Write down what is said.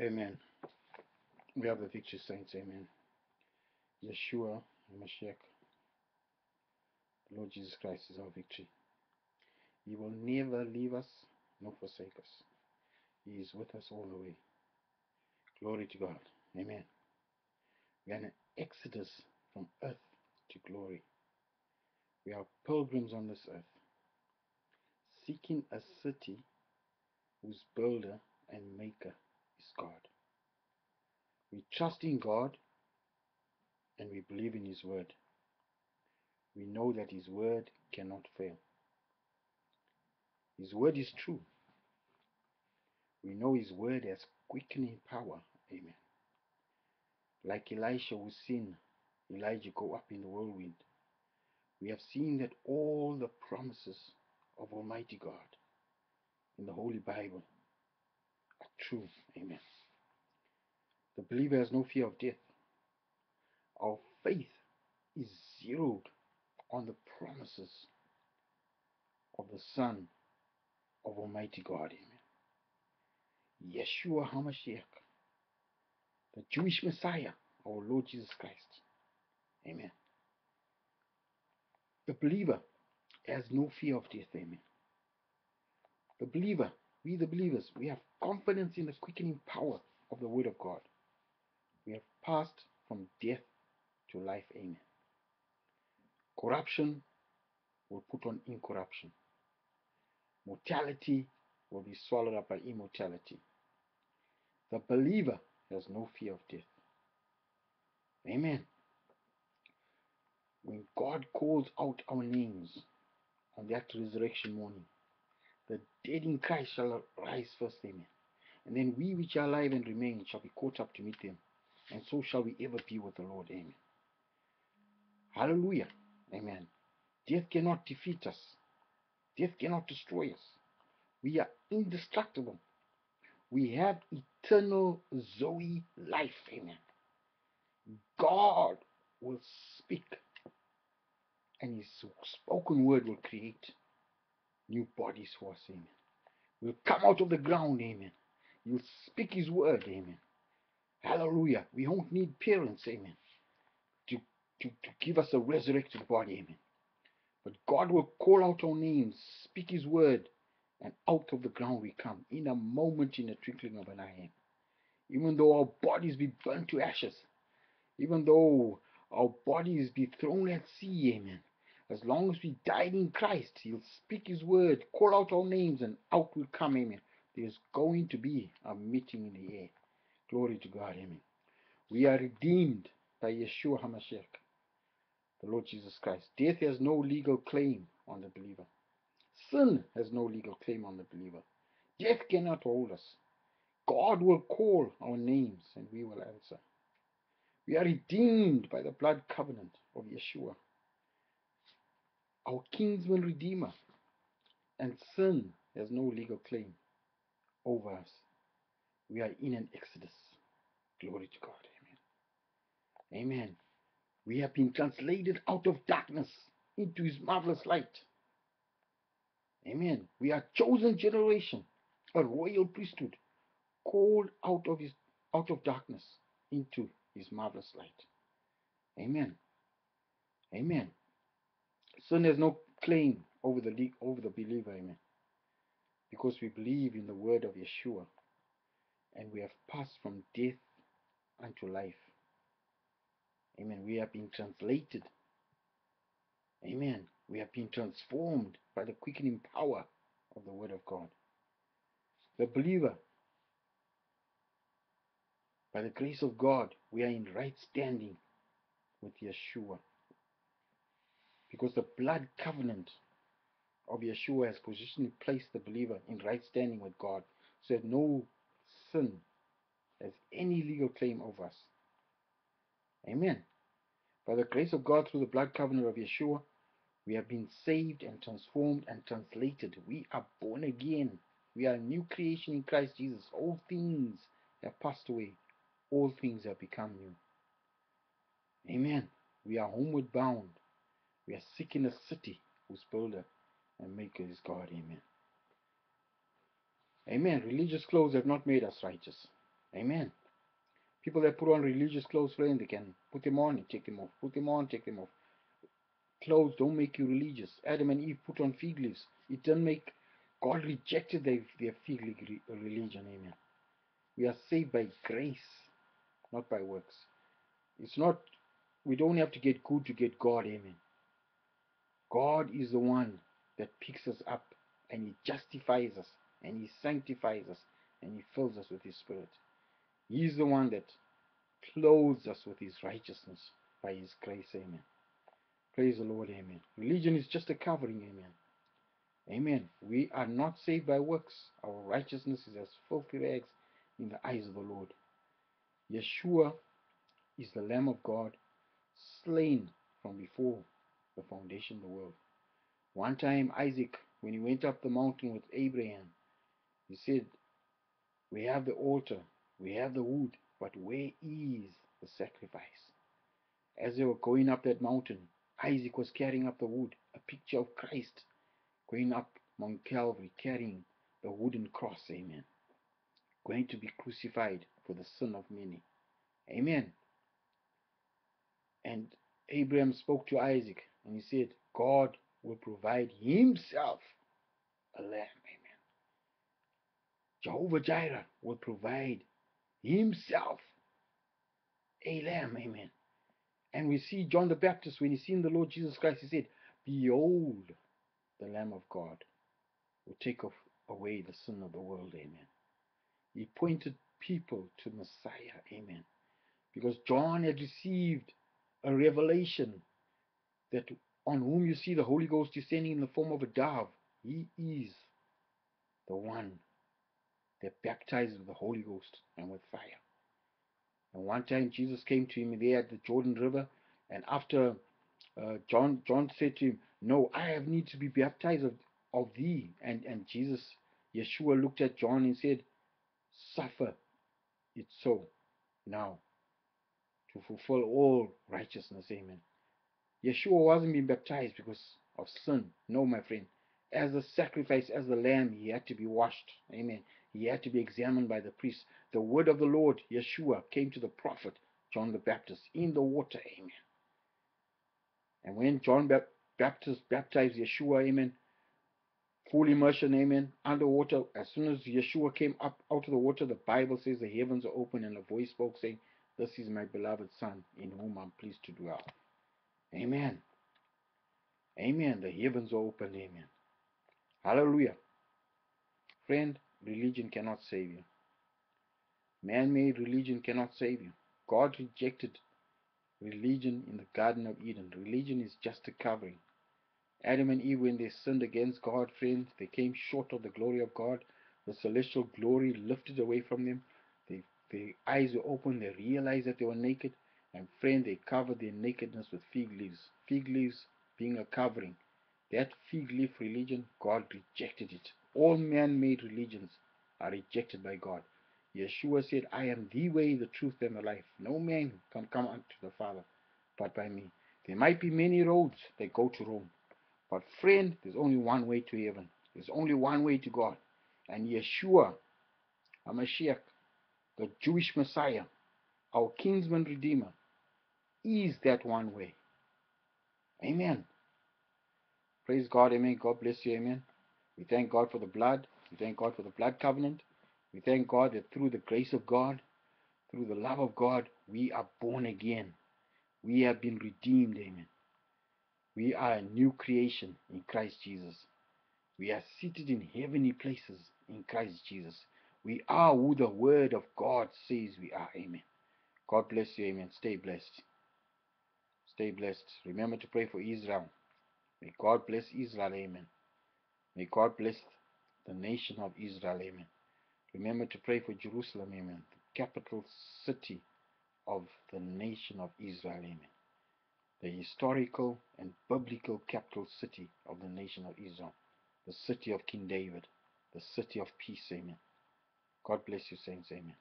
Amen. We have the victory, saints. Amen. Yeshua, Mashiach, Lord Jesus Christ is our victory. He will never leave us nor forsake us. He is with us all the way. Glory to God. Amen. We are an exodus from earth to glory. We are pilgrims on this earth, seeking a city whose builder and maker is God. We trust in God and we believe in His word. We know that His word cannot fail. His word is true. We know His word has quickening power. Amen. Like Elisha who seen Elijah go up in the whirlwind, we have seen that all the promises of Almighty God in the Holy Bible true. Amen. The believer has no fear of death. Our faith is zeroed on the promises of the Son of Almighty God. Amen. Yeshua HaMashiach, the Jewish Messiah, our Lord Jesus Christ. Amen. The believer has no fear of death. Amen. The believer, we the believers, we have confidence in the quickening power of the Word of God. We have passed from death to life. Amen. Corruption will put on incorruption. Mortality will be swallowed up by immortality. The believer has no fear of death. Amen. When God calls out our names on that resurrection morning, the dead in Christ shall rise first. Amen. And then we which are alive and remain shall be caught up to meet them. And so shall we ever be with the Lord. Amen. Hallelujah. Amen. Death cannot defeat us. Death cannot destroy us. We are indestructible. We have eternal Zoe life. Amen. God will speak, and His spoken word will create new bodies for us. Amen. We'll come out of the ground. Amen. He'll speak His word. Amen. Hallelujah. We don't need parents. Amen. To, to, to give us a resurrected body. Amen. But God will call out our names, speak His word, and out of the ground we come in a moment, in a twinkling of an eye. Even though our bodies be burnt to ashes, even though our bodies be thrown at sea, amen. As long as we died in Christ, He'll speak His word, call out our names, and out will come, amen. There's going to be a meeting in the air. Glory to God, amen. We are redeemed by Yeshua HaMashiach, the Lord Jesus Christ. Death has no legal claim on the believer. Sin has no legal claim on the believer. Death cannot hold us. God will call our names and we will answer. We are redeemed by the blood covenant of Yeshua, our kinsman redeemer. And sin has no legal claim over us. We are in an exodus. Glory to God. Amen. Amen. We have been translated out of darkness into his marvelous light. Amen. We are chosen generation, a royal priesthood, called out of his out of darkness into his marvelous light. Amen. Amen. Sin has no claim over the over the believer, amen. Because we believe in the word of Yeshua and we have passed from death unto life. Amen. We have been translated. Amen. We have been transformed by the quickening power of the word of God. The believer, by the grace of God, we are in right standing with Yeshua. Because the blood covenant of Yeshua has positionally placed the believer in right standing with God, so that no sin has any legal claim over us. Amen. By the grace of God through the blood covenant of Yeshua, we have been saved and transformed and translated. We are born again. We are a new creation in Christ Jesus. All things have passed away. All things have become new. Amen. We are homeward bound. We are seeking a city whose builder and maker is God. Amen. Amen. Religious clothes have not made us righteous. Amen. People that put on religious clothes, friend, they can put them on and take them off. Put them on, take them off. Clothes don't make you religious. Adam and Eve put on fig leaves. It doesn't make God rejected their, their fig leaf religion. Amen. We are saved by grace, not by works. It's not, we don't have to get good to get God. Amen. God is the one that picks us up and He justifies us and He sanctifies us and He fills us with His Spirit. He's the one that clothes us with His righteousness by His grace. Amen. Praise the Lord. Amen. Religion is just a covering. Amen. Amen. We are not saved by works. Our righteousness is as filthy rags in the eyes of the Lord. Yeshua is the Lamb of God slain from before the foundation of the world. One time, Isaac, when he went up the mountain with Abraham, he said, We have the altar, we have the wood, but where is the sacrifice? As they were going up that mountain, Isaac was carrying up the wood, a picture of Christ going up Mount Calvary carrying the wooden cross. Amen. Going to be crucified for the sin of many. Amen. And Abraham spoke to Isaac and he said, God will provide himself a lamb. Amen. Jehovah Jireh will provide himself a lamb. Amen. And we see John the Baptist when he seen the Lord Jesus Christ, he said, Behold the Lamb of God who take off away the sin of the world. Amen. He pointed people to Messiah. Amen. Because John had received a revelation that on whom you see the Holy Ghost descending in the form of a dove, he is the one that baptizes with the Holy Ghost and with fire. And one time Jesus came to him there at the Jordan River, and after uh, John John said to him, No, I have need to be baptized of, of thee. And and Jesus, Yeshua looked at John and said, Suffer it so now to fulfill all righteousness. Amen. Yeshua wasn't being baptized because of sin. No, my friend. As a sacrifice, as a lamb, he had to be washed. Amen. He had to be examined by the priest. The word of the Lord, Yeshua, came to the prophet John the Baptist in the water. Amen. And when John Baptist baptized Yeshua, amen, full immersion, amen, underwater, as soon as Yeshua came up out of the water, the Bible says the heavens are open and a voice spoke saying, This is my beloved Son, in whom I'm pleased to dwell. Amen. Amen. The heavens are open, amen. Hallelujah. Friend, religion cannot save you. Man made religion cannot save you. God rejected religion in the Garden of Eden. Religion is just a covering. Adam and Eve, when they sinned against God, friends, they came short of the glory of God. The celestial glory lifted away from them. They, their eyes were open. They realized that they were naked. And friend, they covered their nakedness with fig leaves. Fig leaves being a covering. That fig leaf religion, God rejected it. All man-made religions are rejected by God. Yeshua said, I am the way, the truth, and the life. No man can come unto the Father but by me. There might be many roads that go to Rome. But friend, there's only one way to heaven. There's only one way to God. And Yeshua, HaMashiach, the Jewish Messiah, our kinsman redeemer, is that one way. Amen. Praise God, amen. God bless you, amen. We thank God for the blood. We thank God for the blood covenant. We thank God that through the grace of God, through the love of God, we are born again. We have been redeemed. Amen. We are a new creation in Christ Jesus. We are seated in heavenly places in Christ Jesus. We are who the Word of God says we are. Amen. God bless you. Amen. Stay blessed. Stay blessed. Remember to pray for Israel. May God bless Israel. Amen. May God bless the nation of Israel. Amen. Remember to pray for Jerusalem, amen, the capital city of the nation of Israel, amen. The historical and biblical capital city of the nation of Israel, the city of King David, the city of peace, amen. God bless you, saints, amen.